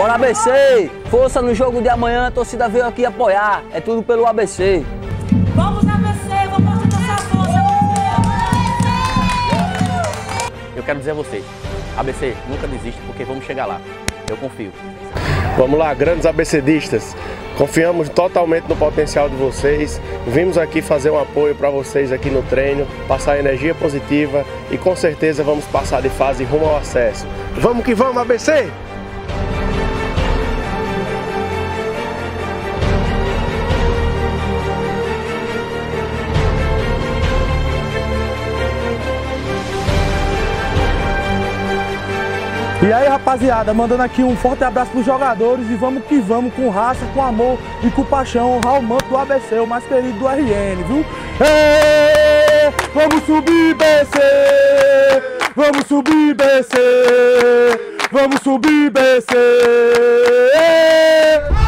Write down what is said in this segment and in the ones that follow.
Bora ABC! Força no jogo de amanhã, a torcida veio aqui apoiar. É tudo pelo ABC. Vamos ABC, vamos mostrar nossa força. Eu quero dizer a vocês, ABC, nunca desista porque vamos chegar lá. Eu confio. Vamos lá, grandes ABCdistas. Confiamos totalmente no potencial de vocês. Vimos aqui fazer um apoio para vocês aqui no treino, passar energia positiva e com certeza vamos passar de fase rumo ao acesso. Vamos que vamos, ABC! E aí, rapaziada, mandando aqui um forte abraço pros jogadores e vamos que vamos, com raça, com amor e com paixão, honrar o manto do ABC, o mais querido do RN, viu? Ê, vamos subir, BC! Vamos subir, BC! Vamos subir, BC! Ê!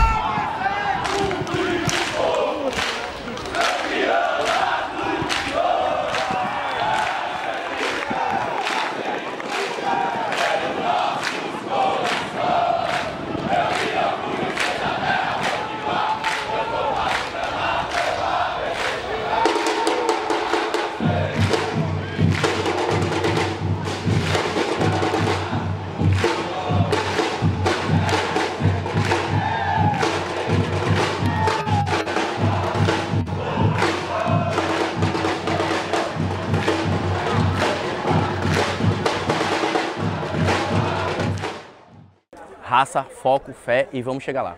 Raça, foco, fé e vamos chegar lá.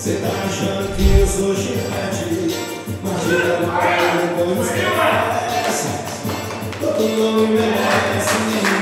Você tá achando que eu sou chiclete Mas eu não quero, não esquece. Não me merece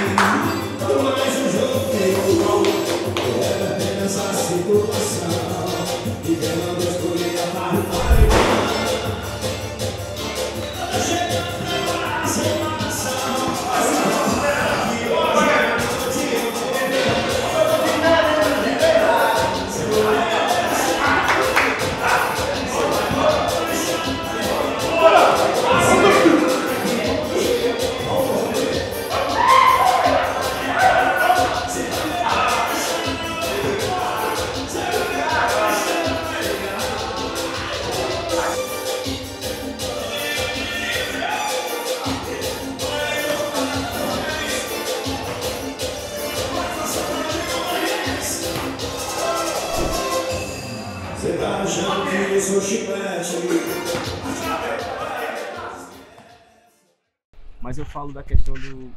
mas eu falo da questão do,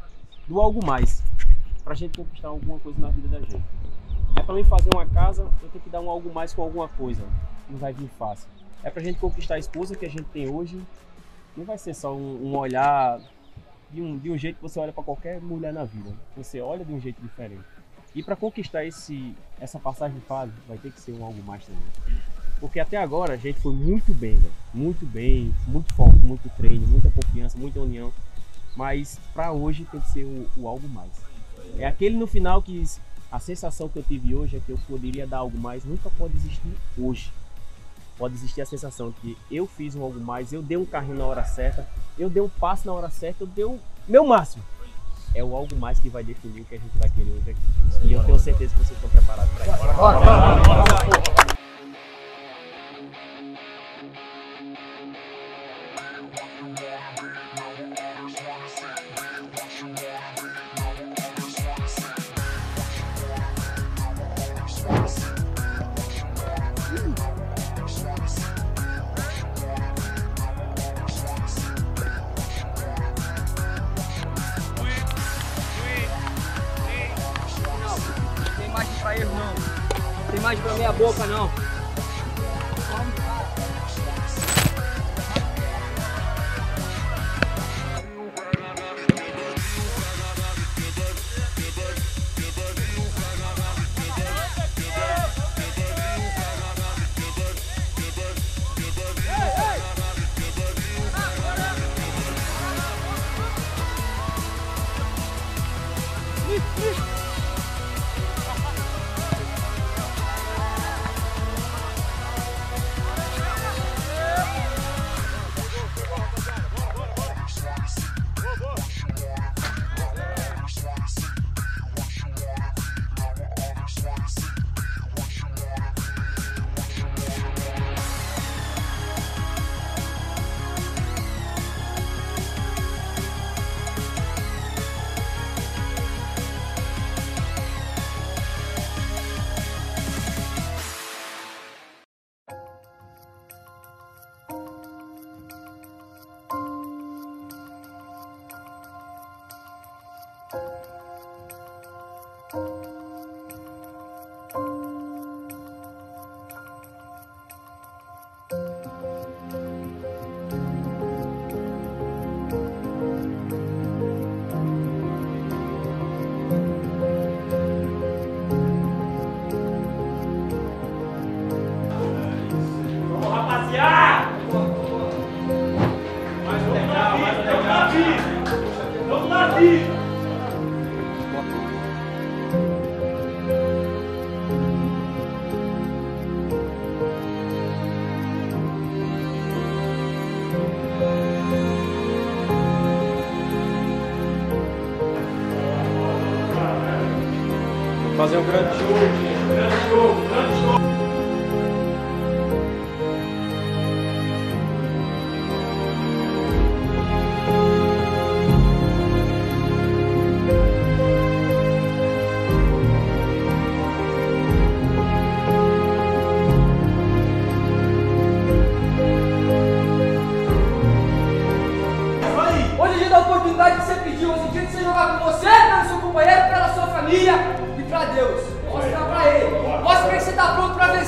do algo mais, pra gente conquistar alguma coisa na vida da gente. É pra mim fazer uma casa, eu tenho que dar um algo mais com alguma coisa, não vai vir fácil. É pra gente conquistar a esposa que a gente tem hoje, não vai ser só um, um olhar de um, de um jeito que você olha pra qualquer mulher na vida, você olha de um jeito diferente. E pra conquistar esse, essa passagem de fase, vai ter que ser um algo mais também. Porque até agora a gente foi muito bem. Muito bem, muito foco, muito treino, muita confiança, muita união. Mas pra hoje tem que ser o, o algo mais. É aquele no final que a sensação que eu tive hoje é que eu poderia dar algo mais, nunca pode existir hoje. Pode existir a sensação que eu fiz um algo mais, eu dei um carrinho na hora certa, eu dei um passo na hora certa, eu dei o meu máximo. É o algo mais que vai definir o que a gente vai querer hoje aqui. E eu tenho certeza que vocês estão preparados para isso. Tem margem pra pra meia boca, não. Fazer um grande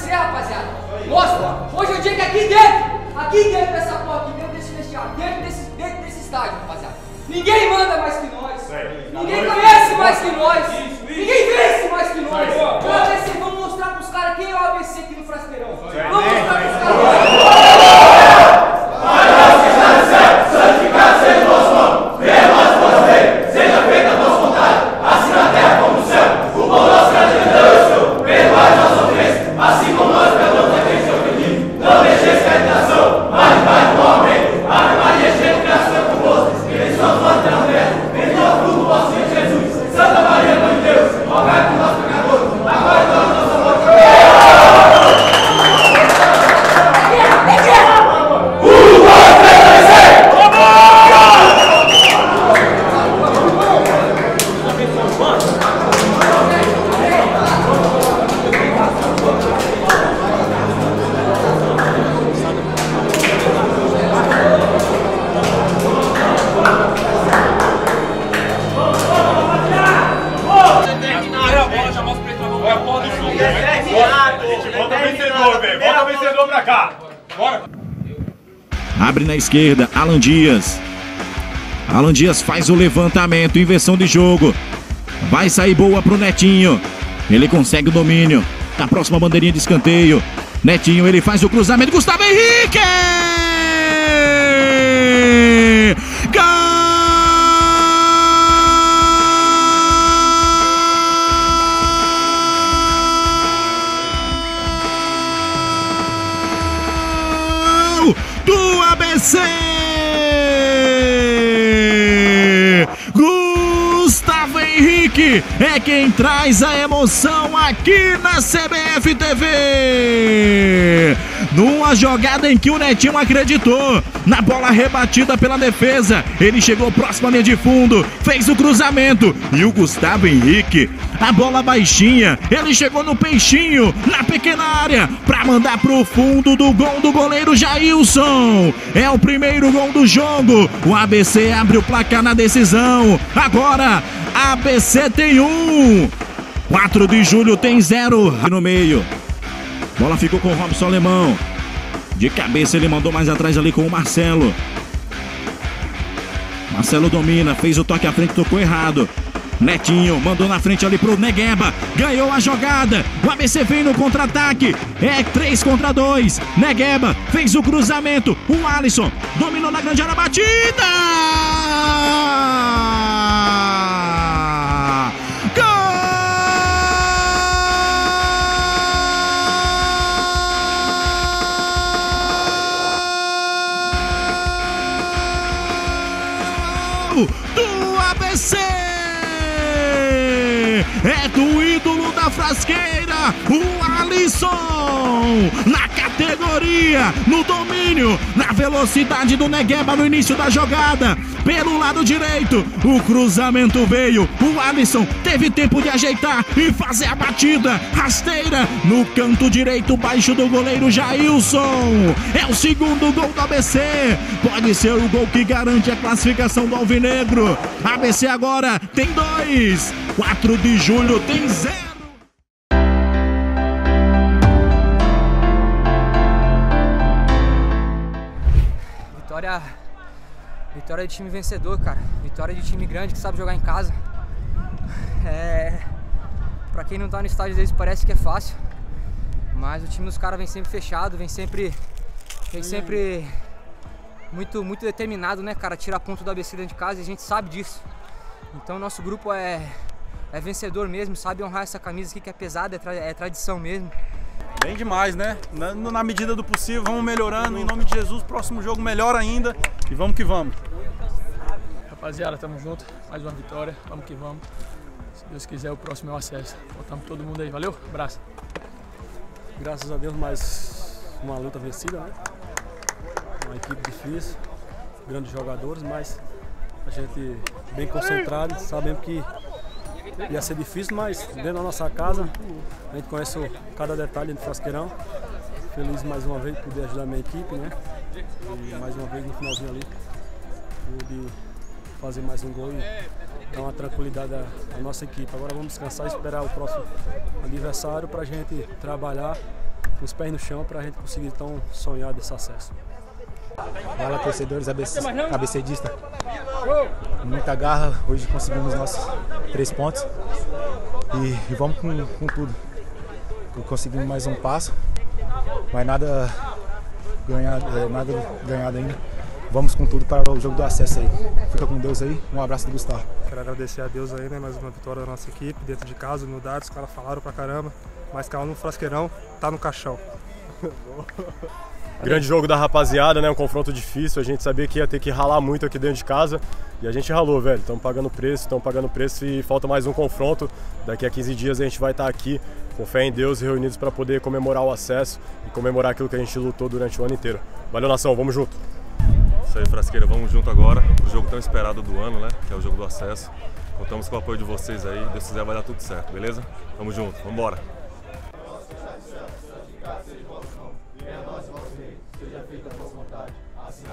vencer, rapaziada. Mostra. Hoje é o dia que aqui dentro, aqui dentro dessa porta, aqui dentro desse vestiário, dentro desse, dentro desse estádio, rapaziada. Ninguém manda mais que nós. Ninguém conhece mais que nós. Ninguém vence mais que nós. Vamos mostrar pros caras quem é o ABC aqui no Frasqueirão. Vamos Abre na esquerda, Alan Dias. Alan Dias faz o levantamento, inversão de jogo. Vai sair boa pro Netinho. Ele consegue o domínio. Na próxima bandeirinha de escanteio. Netinho, ele faz o cruzamento. Gustavo Henrique! Gol do Gustavo Henrique é quem traz a emoção aqui na CBF TV. Numa jogada em que o Netinho acreditou, na bola rebatida pela defesa, ele chegou próximo à linha de fundo, fez o cruzamento e o Gustavo Henrique, a bola baixinha, ele chegou no peixinho, na pequena área, para mandar pro fundo do gol do goleiro Jailson. É o primeiro gol do jogo. O ABC abre o placar na decisão. Agora, ABC tem um. 4 de julho tem zero no meio. Bola ficou com o Robson Alemão. De cabeça ele mandou mais atrás ali com o Marcelo. Marcelo domina, fez o toque à frente, tocou errado. Netinho mandou na frente ali pro Negueba. Ganhou a jogada. O ABC vem no contra-ataque. É 3 contra 2. Negueba fez o cruzamento. O Alisson dominou na grande área batida. Do ABC! É do ídolo da frasqueira, o Alisson! Na categoria, no domínio, na velocidade do Negueba no início da jogada. Pelo lado direito, o cruzamento veio. O Alisson teve tempo de ajeitar e fazer a batida. Rasteira no canto direito, baixo do goleiro Jailson. É o segundo gol do ABC. Pode ser o gol que garante a classificação do Alvinegro. ABC agora tem dois. 4 de julho tem zero. Vitória de time vencedor, cara. Vitória de time grande que sabe jogar em casa. É. Pra quem não tá no estádio, vezes parece que é fácil. Mas o time dos caras vem sempre fechado, vem sempre. Vem sempre. Muito, muito determinado, né, cara? Tirar ponto do ABC dentro de casa e a gente sabe disso. Então nosso grupo é. É vencedor mesmo, sabe honrar essa camisa aqui que é pesada, é, tra- é tradição mesmo. Bem demais, né? Na, na medida do possível, vamos melhorando. Em nome de Jesus, próximo jogo melhor ainda. E vamos que vamos. Rapaziada, tamo junto. Mais uma vitória. Vamos que vamos. Se Deus quiser, o próximo é o acesso. Botamos todo mundo aí. Valeu? Abraço. Graças a Deus, mais uma luta vencida, né? Uma equipe difícil, grandes jogadores, mas a gente bem concentrado, sabendo que ia ser difícil, mas dentro da nossa casa, a gente conhece cada detalhe do Frasqueirão. Feliz mais uma vez de poder ajudar a minha equipe, né? E mais uma vez no finalzinho ali, pude fazer mais um gol e dar uma tranquilidade à, à nossa equipe. Agora vamos descansar e esperar o próximo aniversário para a gente trabalhar com os pés no chão para a gente conseguir tão sonhado esse acesso. Fala torcedores ABC, ABCdista. Muita garra, hoje conseguimos nossos três pontos e, e vamos com, com tudo. Conseguimos mais um passo, mas nada ganhado, é, nada ganhado ainda. Vamos com tudo para o jogo do acesso aí. Fica com Deus aí, um abraço do Gustavo. Quero agradecer a Deus aí, né? Mais uma vitória da nossa equipe, dentro de casa, humildade, os caras falaram pra caramba. Mas calma no frasqueirão, tá no caixão. Grande jogo da rapaziada, né? Um confronto difícil. A gente sabia que ia ter que ralar muito aqui dentro de casa. E a gente ralou, velho. Estamos pagando preço, estamos pagando preço e falta mais um confronto. Daqui a 15 dias a gente vai estar aqui com fé em Deus e reunidos para poder comemorar o acesso e comemorar aquilo que a gente lutou durante o ano inteiro. Valeu, nação. Vamos junto. Aí, Frasqueira, vamos junto agora. O jogo tão esperado do ano, né? Que é o jogo do acesso. Contamos com o apoio de vocês aí. Deus quiser vai dar tudo certo, beleza? Tamo junto, vambora. Seja feita a tua vontade, assim.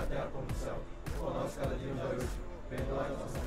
Perdoai nossas